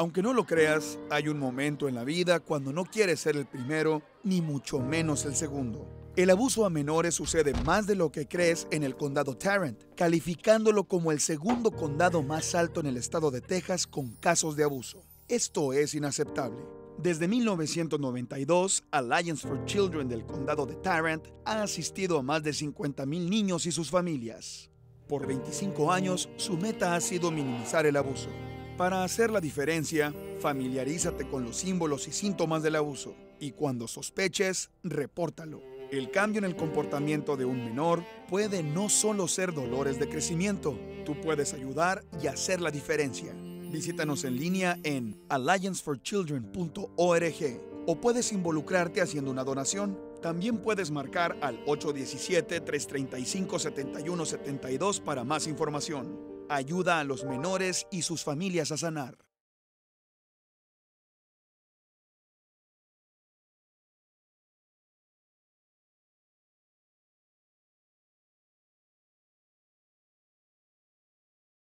Aunque no lo creas, hay un momento en la vida cuando no quieres ser el primero, ni mucho menos el segundo. El abuso a menores sucede más de lo que crees en el condado Tarrant, calificándolo como el segundo condado más alto en el estado de Texas con casos de abuso. Esto es inaceptable. Desde 1992, Alliance for Children del condado de Tarrant ha asistido a más de 50.000 niños y sus familias. Por 25 años, su meta ha sido minimizar el abuso. Para hacer la diferencia, familiarízate con los símbolos y síntomas del abuso y cuando sospeches, repórtalo. El cambio en el comportamiento de un menor puede no solo ser dolores de crecimiento, tú puedes ayudar y hacer la diferencia. Visítanos en línea en allianceforchildren.org o puedes involucrarte haciendo una donación. También puedes marcar al 817-335-7172 para más información. Ayuda a los menores y sus familias a sanar.